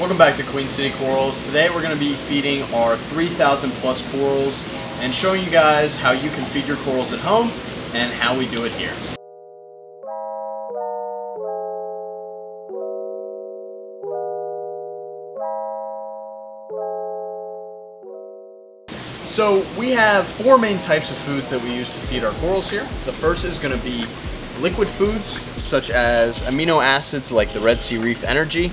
Welcome back to Queen City Corals. Today we're going to be feeding our 3,000 plus corals and showing you guys how you can feed your corals at home and how we do it here. So we have four main types of foods that we use to feed our corals here. The first is going to be liquid foods such as amino acids like the Red Sea Reef Energy,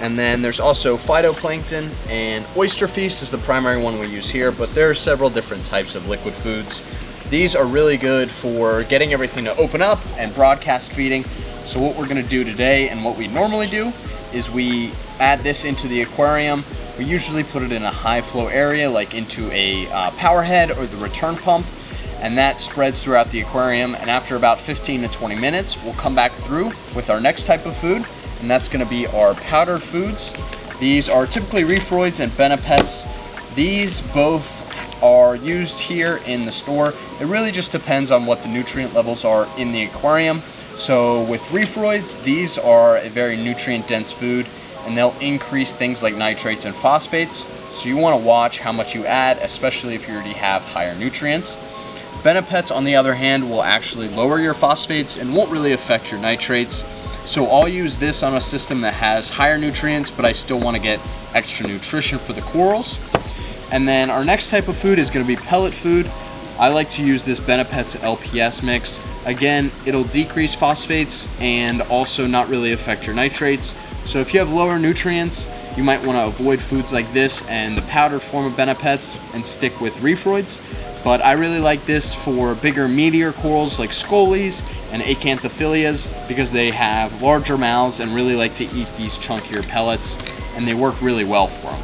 and then there's also phytoplankton and oyster feast is the primary one we use here, but there are several different types of liquid foods. These are really good for getting everything to open up and broadcast feeding. So what we're gonna do today and what we normally do is we add this into the aquarium. We usually put it in a high flow area like into a uh, power head or the return pump and that spreads throughout the aquarium and after about 15 to 20 minutes we'll come back through with our next type of food and that's going to be our powdered foods. These are typically Reefroids and Benepets. These both are used here in the store. It really just depends on what the nutrient levels are in the aquarium. So with Reefroids, these are a very nutrient dense food and they'll increase things like nitrates and phosphates. So you want to watch how much you add, especially if you already have higher nutrients. Benepets, on the other hand, will actually lower your phosphates and won't really affect your nitrates. So I'll use this on a system that has higher nutrients, but I still want to get extra nutrition for the corals. And then our next type of food is going to be pellet food. I like to use this Benepets LPS mix. Again, it'll decrease phosphates and also not really affect your nitrates. So if you have lower nutrients, you might want to avoid foods like this and the powdered form of Benepets and stick with Reefroids. But I really like this for bigger meteor corals like Scolies and Acanthophyllias because they have larger mouths and really like to eat these chunkier pellets and they work really well for them.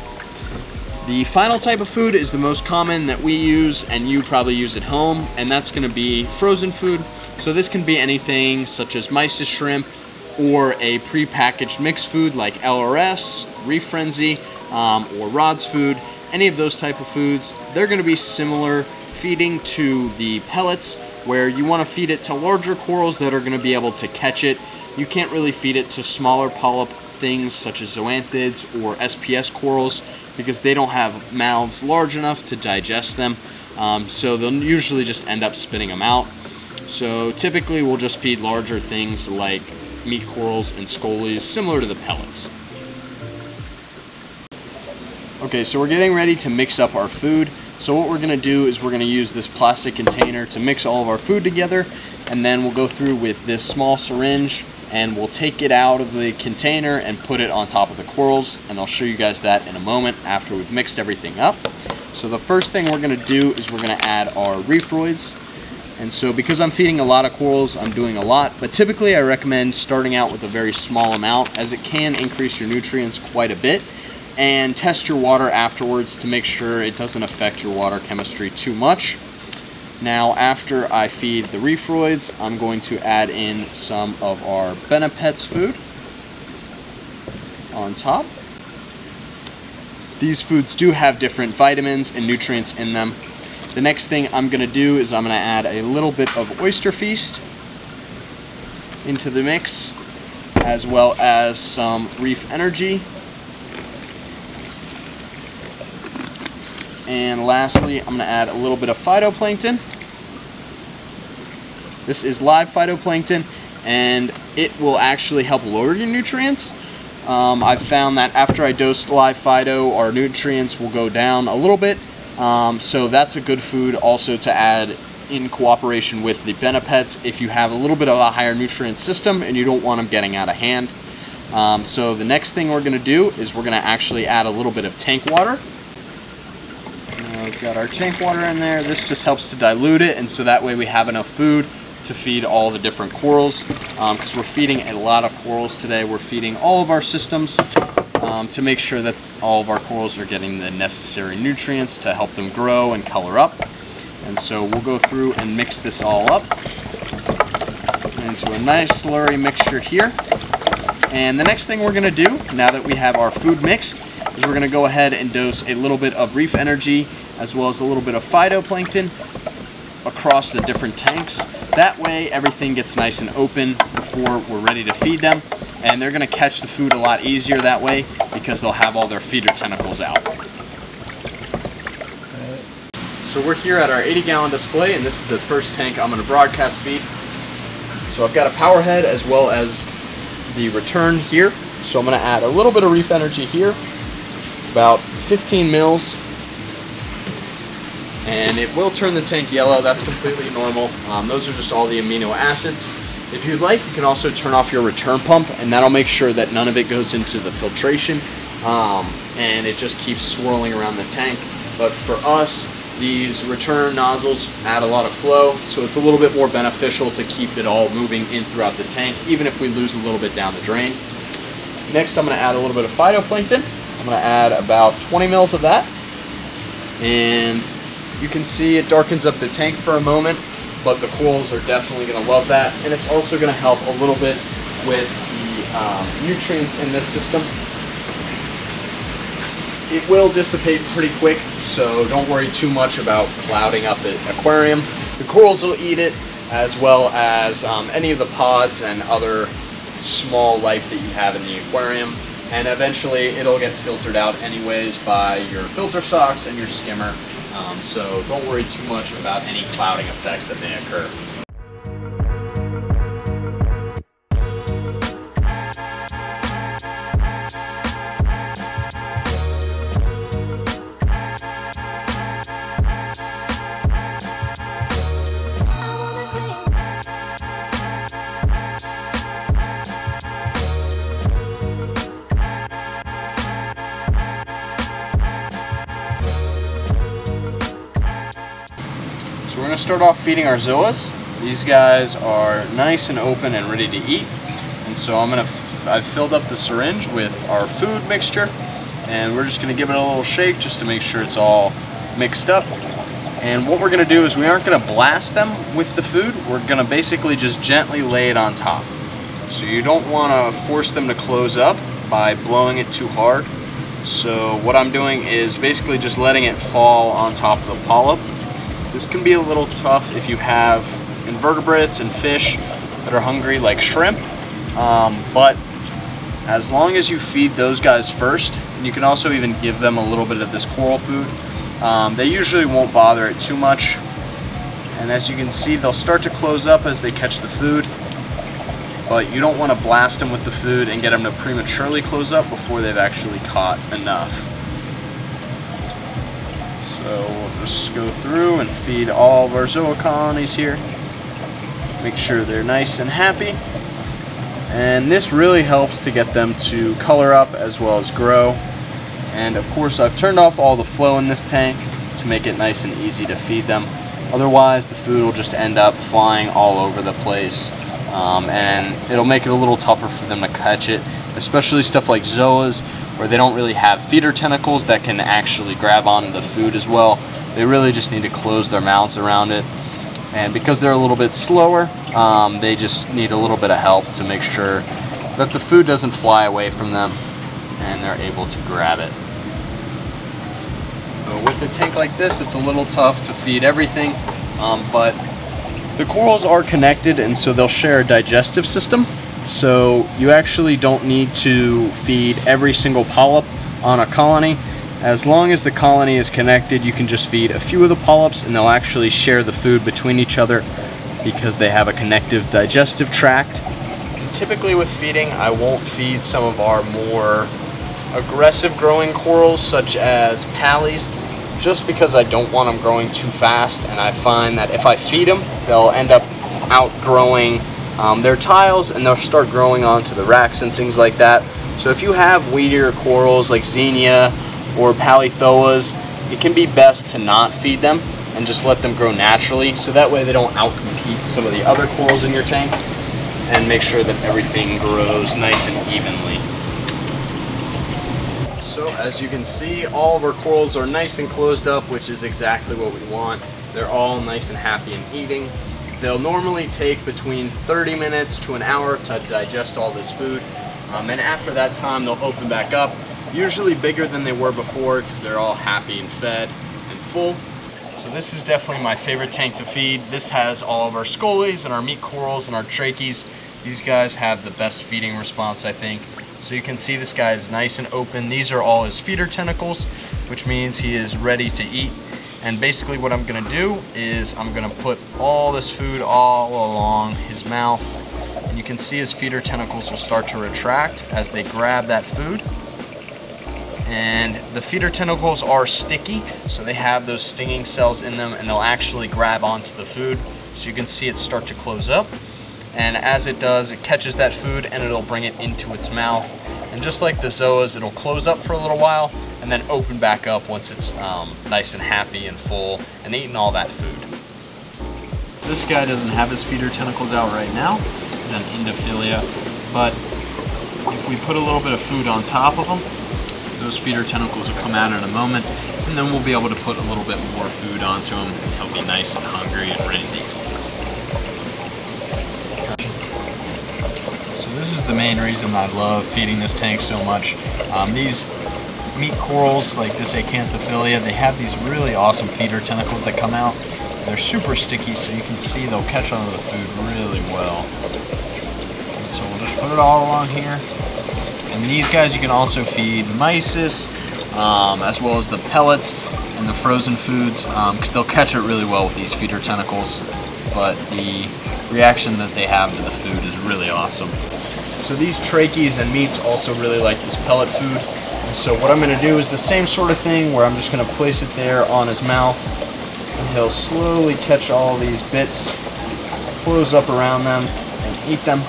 The final type of food is the most common that we use and you probably use at home and that's going to be frozen food. So this can be anything such as mysis shrimp or a pre-packaged mixed food like LRS, Reef Frenzy, um, or Rod's Food. Any of those type of foods, they're going to be similar feeding to the pellets where you want to feed it to larger corals that are going to be able to catch it. You can't really feed it to smaller polyp things such as zoanthids or SPS corals because they don't have mouths large enough to digest them. Um, so they'll usually just end up spitting them out. So typically we'll just feed larger things like meat corals and scolies, similar to the pellets. Okay, so we're getting ready to mix up our food. So what we're gonna do is we're gonna use this plastic container to mix all of our food together and then we'll go through with this small syringe and we'll take it out of the container and put it on top of the corals and I'll show you guys that in a moment after we've mixed everything up. So the first thing we're gonna do is we're gonna add our Reefroids and so because I'm feeding a lot of corals, I'm doing a lot, but typically I recommend starting out with a very small amount as it can increase your nutrients quite a bit and test your water afterwards to make sure it doesn't affect your water chemistry too much. Now after I feed the Reefroids, I'm going to add in some of our Benepets food on top. These foods do have different vitamins and nutrients in them. The next thing I'm going to do is I'm going to add a little bit of Oyster Feast into the mix, as well as some Reef Energy And lastly, I'm going to add a little bit of phytoplankton. This is live phytoplankton, and it will actually help lower your nutrients. Um, I've found that after I dose live phyto, our nutrients will go down a little bit. Um, so that's a good food also to add in cooperation with the Benepets if you have a little bit of a higher nutrient system and you don't want them getting out of hand. Um, so the next thing we're going to do is we're going to actually add a little bit of tank water. Got our tank water in there. This just helps to dilute it, and so that way we have enough food to feed all the different corals. Because um, we're feeding a lot of corals today. We're feeding all of our systems um, to make sure that all of our corals are getting the necessary nutrients to help them grow and color up. And so we'll go through and mix this all up into a nice slurry mixture here. And the next thing we're gonna do, now that we have our food mixed, is we're gonna go ahead and dose a little bit of Reef Energy as well as a little bit of phytoplankton across the different tanks. That way everything gets nice and open before we're ready to feed them. and they're gonna catch the food a lot easier that way because they'll have all their feeder tentacles out. So we're here at our 80 gallon display and this is the first tank I'm gonna broadcast feed. So I've got a power head as well as the return here. So I'm gonna add a little bit of reef energy here, about 15 mils and it will turn the tank yellow. That's completely normal. Um, those are just all the amino acids. If you'd like, you can also turn off your return pump and that'll make sure that none of it goes into the filtration um, and it just keeps swirling around the tank. But for us, these return nozzles add a lot of flow, so it's a little bit more beneficial to keep it all moving in throughout the tank, even if we lose a little bit down the drain. Next, I'm gonna add a little bit of phytoplankton. I'm gonna add about 20 mils of that. And you can see it darkens up the tank for a moment, but the corals are definitely going to love that. And it's also going to help a little bit with the um, nutrients in this system. It will dissipate pretty quick, so don't worry too much about clouding up the aquarium. The corals will eat it, as well as um, any of the pods and other small life that you have in the aquarium. And eventually it'll get filtered out anyways by your filter socks and your skimmer um, so don't worry too much about any clouding effects that may occur. Start off feeding our zoas. These guys are nice and open and ready to eat. And so I'm to, I've filled up the syringe with our food mixture and we're just to give it a little shake just to make sure it's all mixed up. And what we're to do is we aren't to blast them with the food. We're to basically just gently lay it on top. So you don't want to force them to close up by blowing it too hard. So what I'm doing is basically just letting it fall on top of the polyp this can be a little tough if you have invertebrates and fish that are hungry like shrimp, um, but as long as you feed those guys first, and you can also even give them a little bit of this coral food, um, they usually won't bother it too much. And as you can see, they'll start to close up as they catch the food, but you don't want to blast them with the food and get them to prematurely close up before they've actually caught enough. So we'll just go through and feed all of our zoa colonies here. Make sure they're nice and happy. And this really helps to get them to color up as well as grow. And of course I've turned off all the flow in this tank to make it nice and easy to feed them. Otherwise the food will just end up flying all over the place. Um, and it'll make it a little tougher for them to catch it, especially stuff like zoas where they don't really have feeder tentacles that can actually grab onto the food as well. They really just need to close their mouths around it. And because they're a little bit slower, um, they just need a little bit of help to make sure that the food doesn't fly away from them and they're able to grab it. So with a tank like this, it's a little tough to feed everything, um, but the corals are connected and so they'll share a digestive system. So you actually don't need to feed every single polyp on a colony. As long as the colony is connected, you can just feed a few of the polyps and they'll actually share the food between each other because they have a connective digestive tract. Typically with feeding, I won't feed some of our more aggressive growing corals such as pallies just because I don't want them growing too fast and I find that if I feed them, they'll end up outgrowing um, their tiles and they'll start growing onto the racks and things like that. So if you have weedier corals like Xenia or Palythoas, it can be best to not feed them and just let them grow naturally so that way they don't outcompete some of the other corals in your tank and make sure that everything grows nice and evenly. So as you can see, all of our corals are nice and closed up, which is exactly what we want. They're all nice and happy and eating. They'll normally take between 30 minutes to an hour to digest all this food. Um, and after that time, they'll open back up, usually bigger than they were before because they're all happy and fed and full. So this is definitely my favorite tank to feed. This has all of our scolies and our meat corals and our trachees These guys have the best feeding response, I think. So you can see this guy is nice and open. These are all his feeder tentacles, which means he is ready to eat. And basically what I'm gonna do is I'm gonna put all this food all along his mouth. And you can see his feeder tentacles will start to retract as they grab that food. And the feeder tentacles are sticky, so they have those stinging cells in them and they'll actually grab onto the food. So you can see it start to close up and as it does it catches that food and it'll bring it into its mouth and just like the zoas it'll close up for a little while and then open back up once it's um, nice and happy and full and eating all that food. This guy doesn't have his feeder tentacles out right now. He's an endophilia, but if we put a little bit of food on top of him, those feeder tentacles will come out in a moment and then we'll be able to put a little bit more food onto him he'll be nice and hungry and ready to eat. So this is the main reason I love feeding this tank so much. Um, these meat corals, like this Acanthophyllia, they have these really awesome feeder tentacles that come out. They're super sticky, so you can see they'll catch onto the food really well. And so we'll just put it all along here. And these guys you can also feed mysis, um, as well as the pellets and the frozen foods, because um, they'll catch it really well with these feeder tentacles. But the reaction that they have to the food is really awesome. So these trachees and meats also really like this pellet food. So what I'm going to do is the same sort of thing where I'm just going to place it there on his mouth. And he'll slowly catch all these bits, close up around them, and eat them.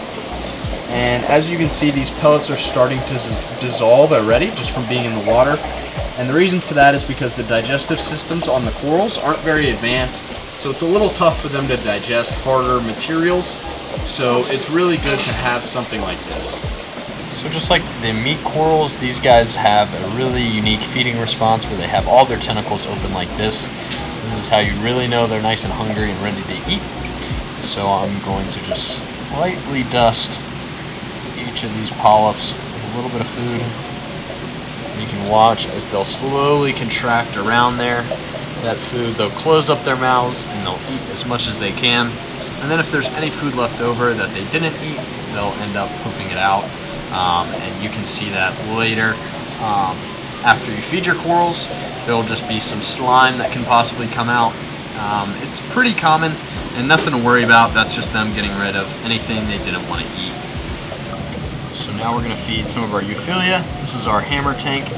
And as you can see, these pellets are starting to dissolve already just from being in the water. And the reason for that is because the digestive systems on the corals aren't very advanced so it's a little tough for them to digest harder materials. So it's really good to have something like this. So just like the meat corals, these guys have a really unique feeding response where they have all their tentacles open like this. This is how you really know they're nice and hungry and ready to eat. So I'm going to just lightly dust each of these polyps with a little bit of food. You can watch as they'll slowly contract around there that food. They'll close up their mouths and they'll eat as much as they can. And then if there's any food left over that they didn't eat, they'll end up pooping it out. Um, and you can see that later. Um, after you feed your corals, there'll just be some slime that can possibly come out. Um, it's pretty common and nothing to worry about. That's just them getting rid of anything they didn't want to eat. So now we're going to feed some of our Euphyllia. This is our hammer tank.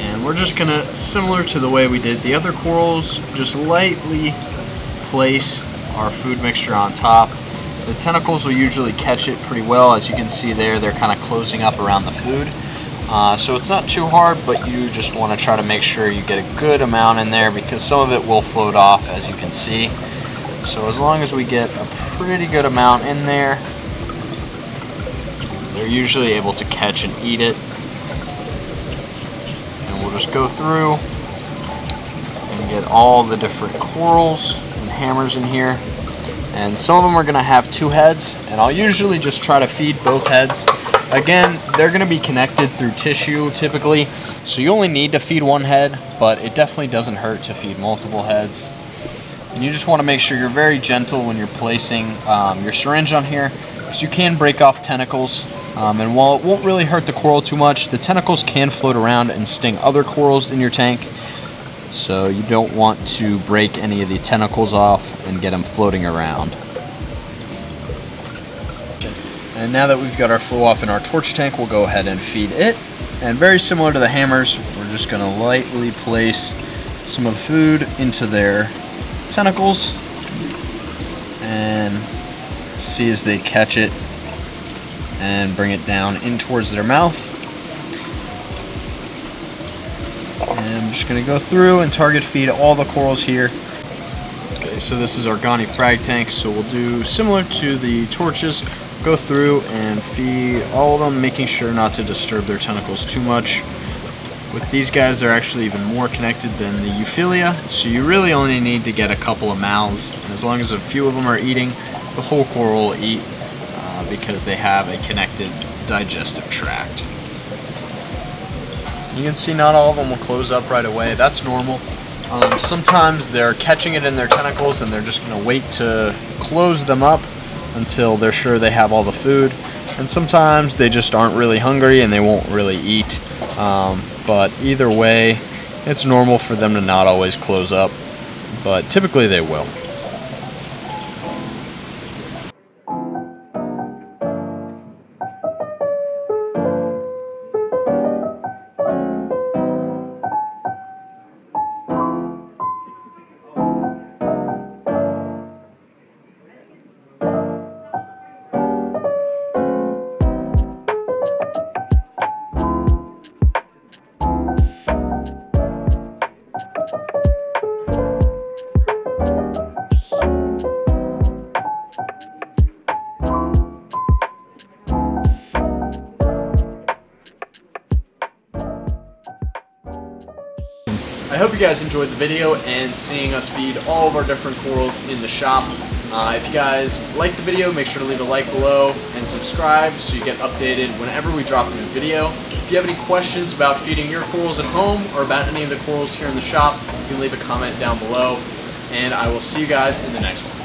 And we're just gonna, similar to the way we did the other corals, just lightly place our food mixture on top. The tentacles will usually catch it pretty well. As you can see there, they're kind of closing up around the food. Uh, so it's not too hard, but you just want to try to make sure you get a good amount in there because some of it will float off, as you can see. So as long as we get a pretty good amount in there, they're usually able to catch and eat it And we'll just go through and get all the different corals and hammers in here. And some of them are gonna have two heads, and I'll usually just try to feed both heads. Again, they're gonna be connected through tissue typically, so you only need to feed one head, but it definitely doesn't hurt to feed multiple heads. And you just wanna make sure you're very gentle when you're placing um, your syringe on here, because you can break off tentacles um, and while it won't really hurt the coral too much, the tentacles can float around and sting other corals in your tank. So you don't want to break any of the tentacles off and get them floating around. And now that we've got our flow off in our torch tank, we'll go ahead and feed it. And very similar to the hammers, we're just going to lightly place some of the food into their tentacles and see as they catch it and bring it down in towards their mouth. And I'm just going to go through and target feed all the corals here. Okay, so this is our Goni frag tank, so we'll do similar to the torches, go through and feed all of them, making sure not to disturb their tentacles too much. With these guys, they're actually even more connected than the Euphyllia, so you really only need to get a couple of mouths. And as long as a few of them are eating, the whole coral will eat uh, because they have a connected digestive tract. You can see not all of them will close up right away. That's normal. Um, sometimes they're catching it in their tentacles and they're just going to wait to close them up until they're sure they have all the food. And sometimes they just aren't really hungry and they won't really eat. Um, but either way, it's normal for them to not always close up, but typically they will. I hope you guys enjoyed the video and seeing us feed all of our different corals in the shop. Uh, if you guys like the video, make sure to leave a like below and subscribe so you get updated whenever we drop a new video. If you have any questions about feeding your corals at home or about any of the corals here in the shop, you can leave a comment down below. And I will see you guys in the next one.